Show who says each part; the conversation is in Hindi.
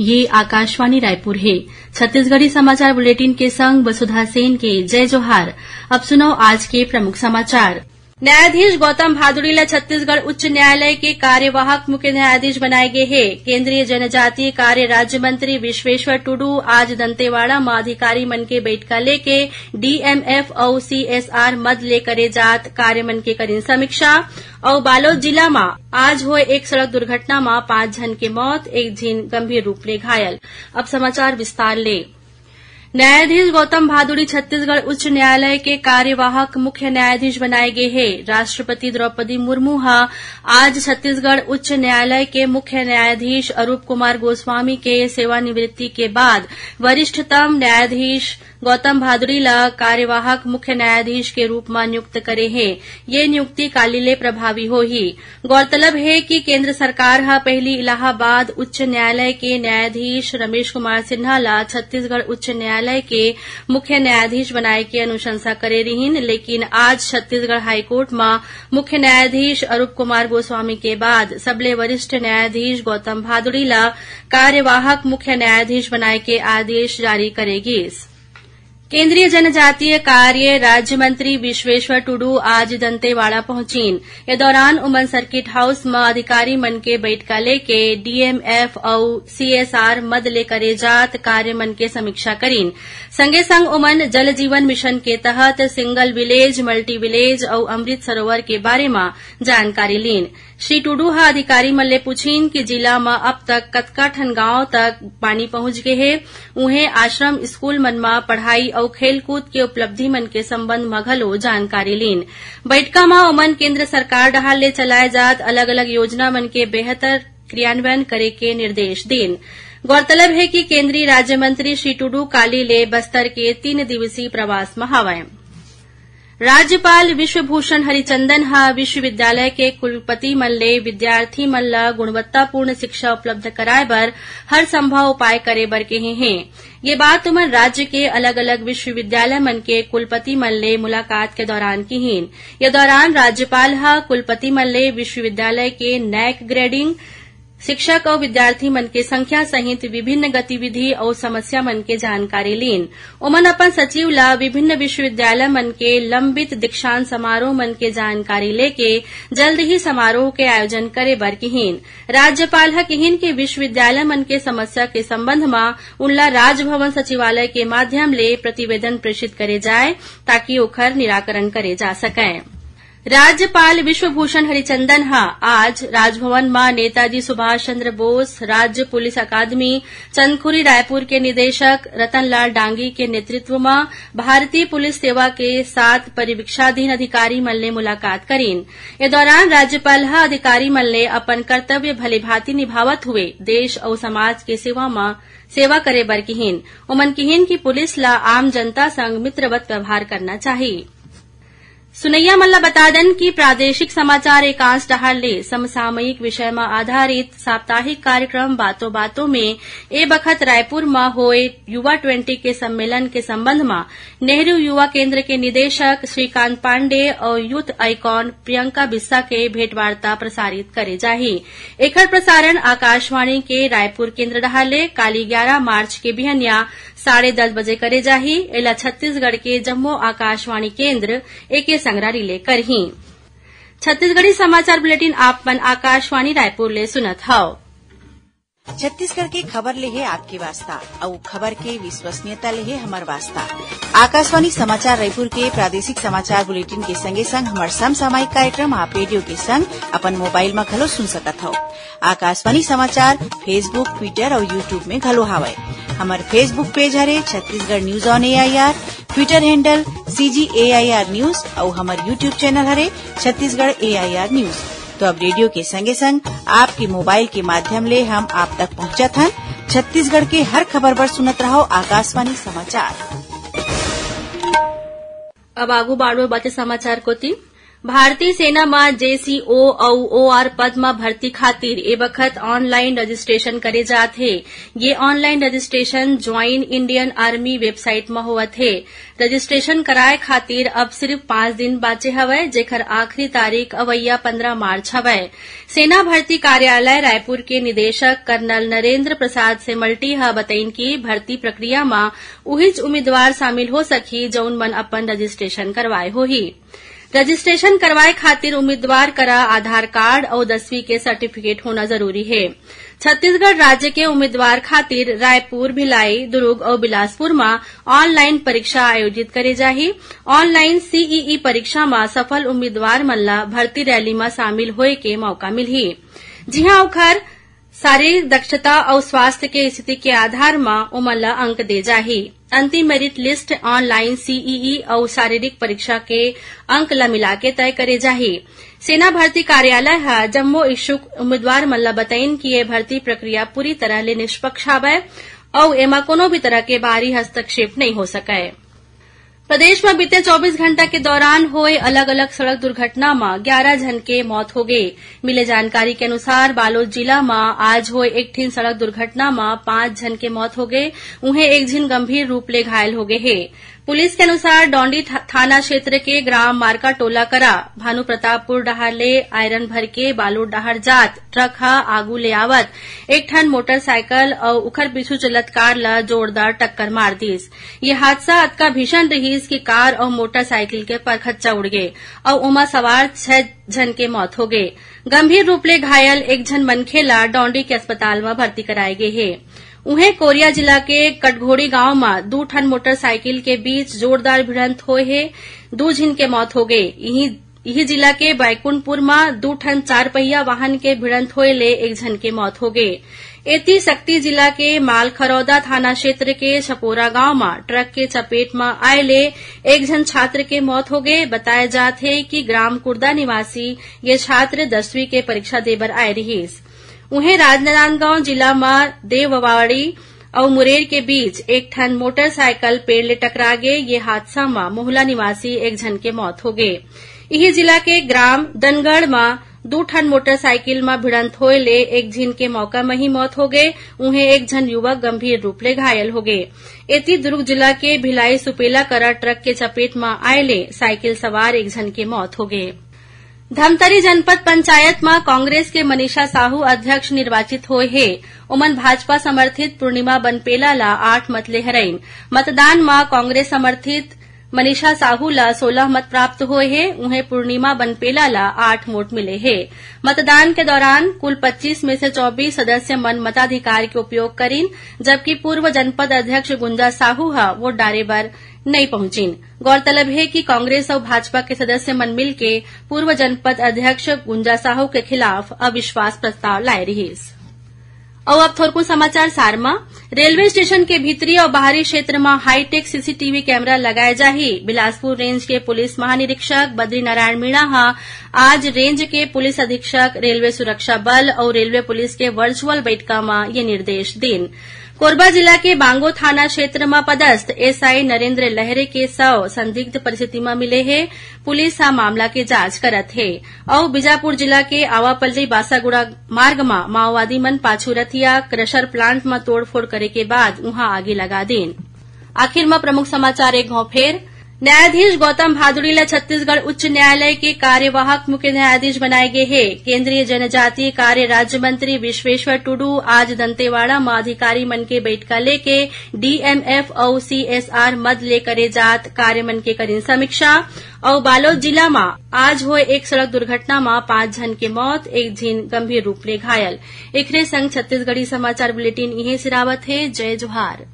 Speaker 1: ये आकाशवाणी रायपुर है। छत्तीसगढ़ी समाचार बुलेटिन के संग वसुधा सेन के जय जोहार। अब सुनो आज के प्रमुख समाचार। न्यायाधीश गौतम भादुड़ीला छत्तीसगढ़ उच्च न्यायालय के कार्यवाहक मुख्य न्यायाधीश बनाए गए हैं। केंद्रीय जनजातीय कार्य राज्य मंत्री विश्वेश्वर टुडू आज दंतेवाड़ा में अधिकारी मन के बैठका लेके डीएमएफ और सीएसआर मद ले करे जात कार्य मन के करीन समीक्षा। और बालोद जिला में, आज हुए एक सड़क दुर्घटना में पाँच जन के मौत, एक जन गंभीर रूप ले घायल अब समाचार विस्तार ले न्यायाधीश गौतम भादुड़ी छत्तीसगढ़ उच्च न्यायालय के कार्यवाहक मुख्य न्यायाधीश बनाए गए हैं। राष्ट्रपति द्रौपदी मुर्मू हा आज छत्तीसगढ़ उच्च न्यायालय के मुख्य न्यायाधीश अरूप कुमार गोस्वामी के सेवानिवृत्ति के बाद वरिष्ठतम न्यायाधीश गौतम भादुड़ीला कार्यवाहक मुख्य न्यायाधीश के रूप में नियुक्त करे हैं। ये नियुक्ति कालीले प्रभावी होही। गौरतलब है कि केंद्र सरकार हा पहली इलाहाबाद उच्च न्यायालय के न्यायाधीश रमेश कुमार सिन्हा ला छत्तीसगढ़ उच्च न्यायालय के मुख्य न्यायाधीश बनाए की अनुशंसा करे रहीन, लेकिन आज छत्तीसगढ़ हाईकोर्ट में मुख्य न्यायाधीश अरूप कुमार गोस्वामी के बाद सबले वरिष्ठ न्यायाधीश गौतम भादुड़ीला कार्यवाहक मुख्य न्यायाधीश बनाए के आदेश जारी करेगी केंद्रीय जनजातीय कार्य राज्य मंत्री विश्वेश्वर टुडू आज दंतेवाड़ा पहुंचीन इस दौरान उमन सर्किट हाउस में अधिकारी मन के बैठका लेके डीएमएफ और सीएसआर मद ले करे जात कार्य मन के समीक्षा करीन संगे संग उमन जल जीवन मिशन के तहत सिंगल विलेज, मल्टी विलेज और अमृत सरोवर के बारे में जानकारी लीन श्री टुडू हा अधिकारी मन ले पूछीन कि जिला में अब तक कतका ठन गाँव तक पानी पहुँच गए है। उन्हें आश्रम, स्कूल मन में पढ़ाई और खेलकूद के उपलब्धि मन के संबंध में घलो जानकारी लीन। बैठका में उमन केन्द्र सरकार डहार ले चलाए जात अलग अलग योजना मन के बेहतर क्रियान्वयन करे के निर्देश दीन। गौरतलब है कि केंद्रीय राज्य मंत्री श्री टुडू काली ले बस्तर के तीन दिवसीय प्रवास में हवाएँ। राज्यपाल विश्वभूषण हरिचंदन हा विश्वविद्यालय के कुलपति मन ले विद्यार्थी मन ला गुणवत्तापूर्ण शिक्षा उपलब्ध कराए बर हर संभव उपाय करे बर कहे हैं। ये बात उमन राज्य के अलग अलग विश्वविद्यालय मन के कुलपति मन ले मुलाकात के दौरान कहीन। ये दौरान राज्यपाल हा कुलपति मन ले विश्वविद्यालय के नैक ग्रेडिंग शिक्षक और विद्यार्थी मन के संख्या सहित विभिन्न गतिविधि और समस्या मन के जानकारी लीन। ओमन अपन सचिव ला विभिन्न विश्वविद्यालय मन के लंबित दीक्षांत समारोह मन के जानकारी लेके जल्द ही समारोह के आयोजन करे बर किहीन। राज्यपाल हा किहीन के विश्वविद्यालय मन के समस्या के संबंध में उनला राजभवन सचिवालय के माध्यम ले प्रतिवेदन प्रेषित करे जाए ताकि ओखर निराकरण करे जा सके। राज्यपाल विश्वभूषण हरिचंदन, हा, आज राजभवन में नेताजी सुभाष चंद्र बोस, राज्य पुलिस अकादमी, चंदखुरी रायपुर के निदेशक रतनलाल डांगी के नेतृत्व में, भारतीय पुलिस सेवा के सात परिवीक्षाधीन अधिकारी मल ने मुलाकात करीन। इस दौरान राज्यपाल, हा, अधिकारी मल ने अपन कर्तव्य भलीभांति निभावत हुए। देश और समाज के सेवा में सेवा करे बर किहीन। उमन किहीन की पुलिस ला आम जनता संग मित्रवत व्यवहार करना चाहिए सुनैया मल्ला बता दन कि प्रादेशिक समाचार एकांश डहार ले समसामयिक विषय में आधारित साप्ताहिक कार्यक्रम बातों बातों में ए बखत रायपुर में होए युवा ट्वेंटी के सम्मेलन के संबंध में नेहरू युवा केंद्र के निदेशक श्रीकांत पांडे और यूथ आइकॉन प्रियंका बिस्सा के भेंटवार्ता प्रसारित करे जाही। एकर प्रसारण आकाशवाणी के रायपुर केंद्र डहार ले काली ग्यारह मार्च के बिहनिया साढ़े दस बजे करे जाही। एला छत्तीसगढ़ के जम्मू आकाशवाणी केंद्र एके संगरारी ले करही छत्तीसगढ़ी समाचार बुलेटिन आप मन आकाशवाणी रायपुर ले सुनत हव
Speaker 2: छत्तीसगढ़ के खबर ले है आपके वास्ता। और खबर के विश्वसनीयता ले है हमार वास्ता। आकाशवाणी समाचार रायपुर के प्रादेशिक समाचार बुलेटिन के संगे संग हमार समसामयिक कार्यक्रम आप रेडियो के संग अपन मोबाइल में घलो सुन सकत हो आकाशवाणी समाचार फेसबुक, ट्विटर और यूट्यूब में घलो हावय। हमार Facebook page Hare Chhattisgarh news on a AIR Twitter handle CG AIR news और हमार यूट्यूब चैनल हरे छत्तीसगढ़ एआईआर न्यूज़ तो अब रेडियो के संगे संग आपके मोबाइल के माध्यम ले हम आप तक पहुंचत हन छत्तीसगढ़ के हर खबर पर सुनत रहो आकाशवाणी समाचार।
Speaker 1: अब आगू बाढ़ में बचे समाचार कोती भारतीय सेना में जेसीओ और ओआर पद में भर्ती खातिर ए बखत ऑनलाइन रजिस्ट्रेशन करे जात ये online registration join Indian army website में होवत हे। रजिस्ट्रेशन कराए खातिर अब सिर्फ़ पाँच दिन बाचे हवय, जेखर आखिरी तारीख अवैया पंद्रह मार्च हवय। सेना भर्ती कार्यालय रायपुर के निदेशक कर्नल नरेंद्र प्रसाद सेमल्टी ह बतईन कि भर्ती प्रक्रिया में उहिच उम्मीदवार शामिल हो सकी जौन मन अपन रजिस्ट्रेशन करवाए होही। रजिस्ट्रेशन करवाए खातिर उम्मीदवार करा आधार कार्ड और दसवीं के सर्टिफिकेट होना ज़रूरी है। छत्तीसगढ़ राज्य के उम्मीदवार खातिर रायपुर, भिलाई, दुर्ग और बिलासपुर में ऑनलाइन परीक्षा आयोजित करे जाही। ऑनलाइन सीईई परीक्षा में सफल उम्मीदवार मन ला भर्ती रैली में शामिल होए के मौका मिलही। जिहां ओखर शारीरिक दक्षता और स्वास्थ्य के स्थिति के आधार में उमन ला अंक दे जाही। अंतिम मेरिट लिस्ट ऑनलाइन सीईई और शारीरिक परीक्षा के अंक ल मिला के तय करे जाही। सेना भर्ती कार्यालय ह जम्मो इच्छुक उम्मीदवार मल्ला ला कि ये भर्ती प्रक्रिया पूरी तरह ले निष्पक्ष हवय और एमा कोनो भी तरह के बाहरी हस्तक्षेप नहीं हो सकै प्रदेश में बीते 24 घंटा के दौरान हुए अलग अलग सड़क दुर्घटना में 11 जन के मौत हो गई मिले जानकारी के अनुसार बालोद जिला में आज हुए एक ठीन सड़क दुर्घटना में पाँच जन के मौत हो गए। उन्हें एक झिन गंभीर रूप ले घायल हो गए है। पुलिस के अनुसार डौंडी थाना क्षेत्र के ग्राम मारका टोला करा भानु प्रतापपुर डहार ले, आयरन भर के बालोद डहार जात, ट्रक ह आगू ले आवत, एक ठन मोटरसाइकिल और उखर पीछू चलत कार ला जोरदार टक्कर मार दीस। ये हादसा अतका भीषण रहीस कि कार और मोटरसाइकिल के परखच्चा उड़ गए, और उमा सवार छह जन के मौत हो गए। गंभीर रूप ले घायल एक जन मनखे ला डौंडी के अस्पताल में भर्ती कराए गए है। उन्हें कोरिया जिला के कटघोड़ी गाँव में दू ठन मोटरसाइकिल के बीच जोरदार भिड़ंत है, दू झिन के मौत हो गई यही जिला के बैकुंठपुर में दू ठन चार पहिया वाहन के भिड़ंत होए ले एक जन के मौत हो गई एती शक्ति जिला के मालखरौदा थाना क्षेत्र के छपोरा गाँव में ट्रक के चपेट में आए ले एक जन छात्र के मौत हो गए। बताया जात है कि ग्राम कुर्दा निवासी, ये छात्र दसवीं के परीक्षा देबर आए रहीस। उन्हें राजनांदगांव जिला में देववाड़ी और मुरेर के बीच एक ठन मोटरसाइकिल पेड़ ले टकरा गए ये हादसा में मोहला निवासी एक जन के मौत हो गए। यही जिला के ग्राम दनगढ़ में दू ठन मोटरसाइकिल में भिड़ंत होए ले एक झिन के मौका में ही मौत हो गए। उन्हें एक झन युवक गंभीर रूप ले घायल हो गए। एती दुर्ग जिला के भिलाई सुपेला करा ट्रक के चपेट में आए ले साइकिल सवार एक जन के मौत हो गए। धमतरी जनपद पंचायत में कांग्रेस के मनीषा साहू अध्यक्ष निर्वाचित हुए हे। उमन भाजपा समर्थित पूर्णिमा बनपेला ला आठ मत ले हरइन मतदान में कांग्रेस समर्थित मनीषा साहू ला सोलह मत प्राप्त हुए है, उन्हें पूर्णिमा बनपेला ला आठ वोट मिले है। मतदान के दौरान कुल 25 में से 24 सदस्य मन मताधिकार के उपयोग करीन, जबकि पूर्व जनपद अध्यक्ष गुंजा साहू वोट डारे बर नहीं पहुंचीन। गौरतलब है कि कांग्रेस और भाजपा के सदस्य मन मिल के पूर्व जनपद अध्यक्ष गुंजा साहू के खिलाफ अविश्वास प्रस्ताव लाए रहीस। रेलवे स्टेशन के भीतरी और बाहरी क्षेत्र में हाईटेक सीसीटीवी कैमरा लगाए जाही। बिलासपुर रेंज के पुलिस महानिरीक्षक बद्री नारायण मीणा हा आज रेंज के पुलिस अधीक्षक, रेलवे सुरक्षा बल और रेलवे पुलिस के वर्चुअल बैठका में ये निर्देश दीन। कोरबा जिला के बांगो थाना क्षेत्र में पदस्थ एसआई नरेंद्र लहरे के सौ संदिग्ध परिस्थिति में मिले है। पुलिस आ मामला के जाँच करत है। और बीजापुर जिला के आवापल्ली बासागुड़ा मार्ग में माओवादी मन पाछू रथिया क्रशर प्लांट में तोड़फोड़ करे के बाद वहाँ आगे लगा दें आखिर में प्रमुख समाचार एक गाँव फेर। न्यायाधीश गौतम भादुड़ी ला छत्तीसगढ़ उच्च न्यायालय के कार्यवाहक मुख्य न्यायाधीश बनाए गए हैं। केंद्रीय जनजातीय कार्य राज्य मंत्री विश्वेश्वर टुडू आज दंतेवाड़ा में अधिकारी मन के बैठका लेके डीएमएफ और सीएसआर मद ले करे जात कार्य मन के करीन समीक्षा। और बालोद जिला में आज हुए एक सड़क दुर्घटना में पाँच जन के मौत, एक झीन गंभीर रूप ले घायल। एकरे संग छत्तीसगढ़ी समाचार बुलेटिन इहे सिरावत है। जय जोहार।